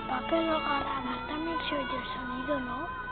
papel hogarada también se oye el sonido, ¿no?